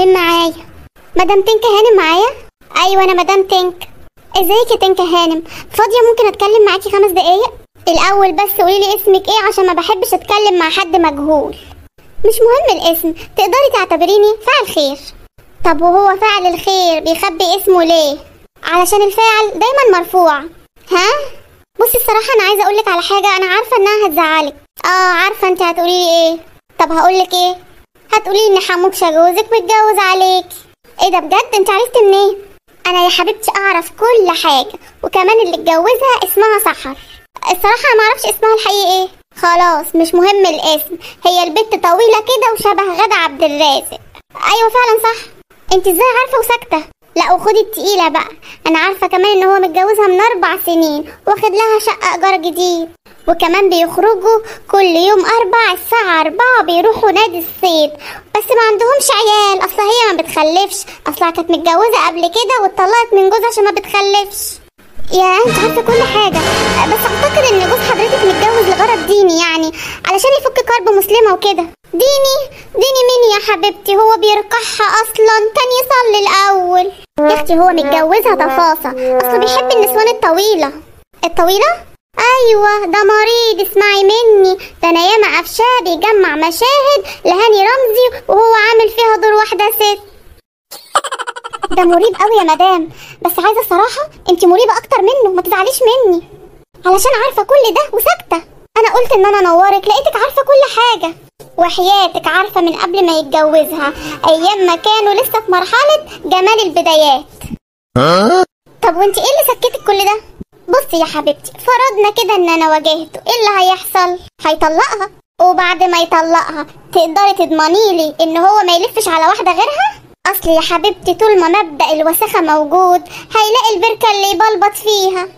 مين معايا؟ مدام تنك هانم معايا؟ أيوه أنا مدام تنك إزيك يا تنك هانم؟ فاضية ممكن أتكلم معاكي خمس دقايق؟ الأول بس قولي لي اسمك إيه عشان ما بحبش أتكلم مع حد مجهول. مش مهم الاسم تقدري تعتبريني فاعل خير. طب وهو فاعل الخير بيخبي اسمه ليه؟ علشان الفاعل دايما مرفوع. ها؟ بصي الصراحة أنا عايزة أقولك على حاجة أنا عارفة إنها هتزعلك. آه عارفة أنت هتقولي لي إيه. طب هقولك إيه؟ هتقولي إن حموكشه جوزك متجوز عليك. إيه ده بجد؟ أنت عرفت منين؟ أنا يا حبيبتي أعرف كل حاجة وكمان اللي اتجوزها اسمها سحر. الصراحة أنا معرفش اسمها الحقيقي. إيه خلاص مش مهم الاسم. هي البت طويلة كده وشبه غادة عبد الرازق. أيوه فعلا صح. أنت إزاي عارفة وساكتة؟ لا وخدي التقيلة بقى. أنا عارفة كمان إن هو متجوزها من أربع سنين واخد لها شقة إيجار جديد. وكمان بيخرجوا كل يوم أربع الساعة أربعة بيروحوا نادي الصيد. بس ما عندهمش عيال. أصلا هي ما بتخلفش. أصلا كانت متجوزة قبل كده واتطلقت من جوزها عشان ما بتخلفش. يا أنت عارفة كل حاجة. بس أعتقد إن جوز حضرتك متجوز لغرض ديني يعني علشان يفك كرب مسلمة وكده. ديني ديني مين يا حبيبتي؟ هو بيرقعها أصلا. كان يصلي الأول. يا أختي هو متجوزها تفاصة اصله بيحب النسوان الطويلة. الطويلة؟ أيوه ده مريض اسمعي مني. ده أنا ياما قفشاه بيجمع مشاهد لهاني رمزي وهو عامل فيها دور واحدة ست ده مريب قوي يا مدام. بس عايزة صراحة انت مريبة أكتر منه ما تزعليش مني. علشان عارفة كل ده وساكته أنا قلت إن أنا أنورك لقيتك عارفة كل حاجة. وحياتك عارفة من قبل ما يتجوزها. أيام ما كانوا لسه في مرحلة جمال البدايات. طب وانت إيه اللي سكتك كل ده؟ بصي يا حبيبتي فرضنا كده إن أنا واجهته إيه اللي هيحصل؟ هيطلقها. وبعد ما يطلقها تقدري تضمني لي إن هو ما يلفش على واحدة غيرها؟ أصل يا حبيبتي طول ما مبدأ الوساخة موجود هيلاقي البركة اللي يبلبط فيها.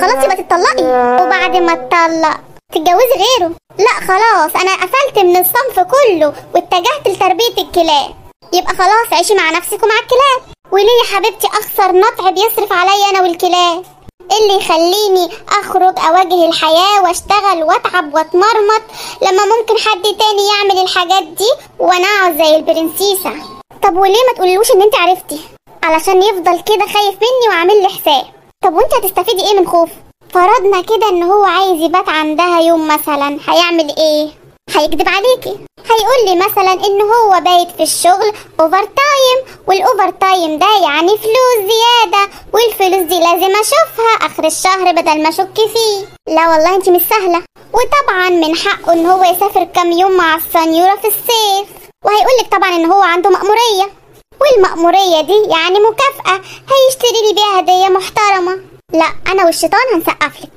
خلاص يبقى تطلقي. وبعد ما تطلق تتجوزي غيره. لا خلاص أنا قفلت من الصنف كله واتجهت لتربية الكلاب. يبقى خلاص عيشي مع نفسك ومع الكلاب. وليه يا حبيبتي أخسر نطع بيصرف عليا أنا والكلاب. اللي يخليني أخرج أواجه الحياة وأشتغل وأتعب وأتمرمط. لما ممكن حد تاني يعمل الحاجات دي وأنا أقعد زي البرنسيسة. طب وليه ما تقوليلوش إن أنت عرفتي؟ علشان يفضل كده خايف مني وعامل لي حساب. طب وأنت هتستفيدي إيه من خوف؟ فرضنا كده إن هو عايز يبات عندها يوم مثلا هيعمل إيه؟ هيكذب عليكي. هيقول لي مثلا إن هو بايت في الشغل overtime وال overtime ده يعني فلوس زيادة والفلوس دي لازم أشوفها آخر الشهر بدل ما أشك فيه. لا والله انت مش سهلة. وطبعا من حقه إن هو يسافر كام يوم مع السنيورة في الصيف. وهيقول لك طبعا إن هو عنده مأمورية. والمأمورية دي يعني مكافأة. هيشتري لي بيها هدية محترمة. لا أنا والشيطان هنسقف لك.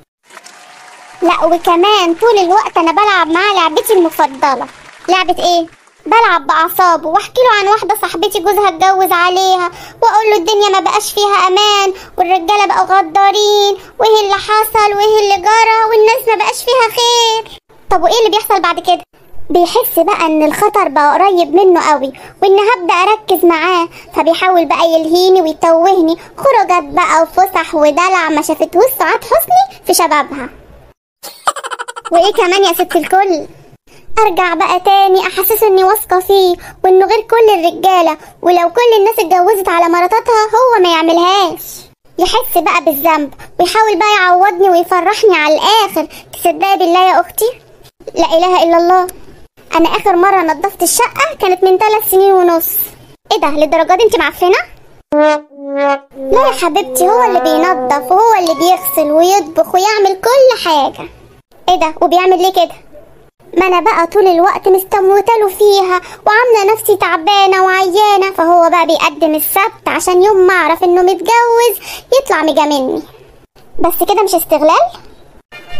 لا وكمان طول الوقت أنا بلعب معاه لعبتي المفضلة. لعبة إيه؟ بلعب بأعصابه واحكي له عن واحدة صاحبتي جوزها اتجوز عليها وأقول له الدنيا ما بقاش فيها أمان والرجالة بقوا غدارين وإيه اللي حصل وإيه اللي جرى والناس ما بقاش فيها خير. طب وإيه اللي بيحصل بعد كده؟ بيحس بقى إن الخطر بقى قريب منه قوي وإن هبدأ أركز معاه فبيحاول بقى يلهيني ويتوهني. خروجات بقى وفسح ودلع ما شافتهوش سعاد حسني في شبابها. وإيه كمان يا ست الكل؟ أرجع بقى تاني احسسه إني واثقة فيه وإنه غير كل الرجالة ولو كل الناس اتجوزت على مراتاتها هو ما يعملهاش. يحس بقى بالذنب ويحاول بقى يعوضني ويفرحني على الآخر. تصدقي بالله يا أختي؟ لا إله إلا الله. أنا آخر مرة نظفت الشقة كانت من ثلاث سنين ونص. إيه ده للدرجة دي انت معفنة؟ لا يا حبيبتي هو اللي بينظف وهو اللي بيغسل ويطبخ ويعمل كل حاجة. إيه ده وبيعمل ليه كده؟ ما أنا بقى طول الوقت مستموتة له فيها وعاملة نفسي تعبانة وعيانة. فهو بقى بيقدم السبت عشان يوم ما أعرف إنه متجوز يطلع مجاملني. بس كده مش استغلال؟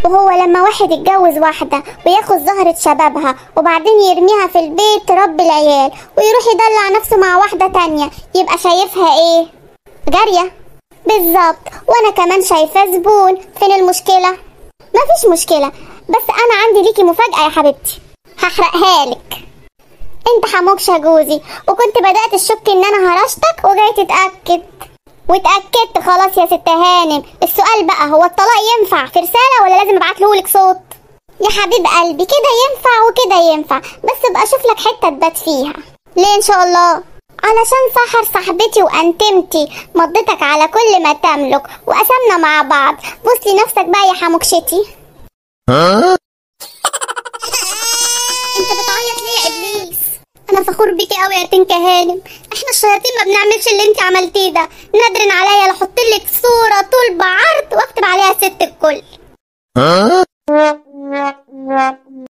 وهو لما واحد يتجوز واحدة وياخد زهرة شبابها وبعدين يرميها في البيت تربي العيال ويروح يدلع نفسه مع واحدة تانية يبقى شايفها إيه؟ جارية. بالظبط. وأنا كمان شايفاه زبون. فين المشكلة؟ مفيش مشكلة. بس أنا عندي ليكي مفاجأة يا حبيبتي. هحرقها لك. أنت حموكشة جوزي. وكنت بدأت الشك إن أنا هرشتك وجاي تتأكد واتأكدت خلاص يا ست هانم. السؤال بقى هو الطلاق ينفع في رسالة ولا لازم ابعتلهولك صوت؟ يا حبيب قلبي كده ينفع وكده ينفع. بس أبقى أشوف لك حتة تبات فيها. ليه إن شاء الله؟ علشان سحر صاحبتي وأنتمتي. مضتك على كل ما تملك. وقسمنا مع بعض. بص لنفسك بقى يا حموكشتي ها؟ انت بتعيط ليه يا إبليس؟ أنا فخور بيكي قوي يا تنكا هانم إحنا الشياطين ما بنعملش اللي انت عملتيه ده نادر عليا لو أحط لك صورة طول بعرض واكتب عليها ست الكل ها؟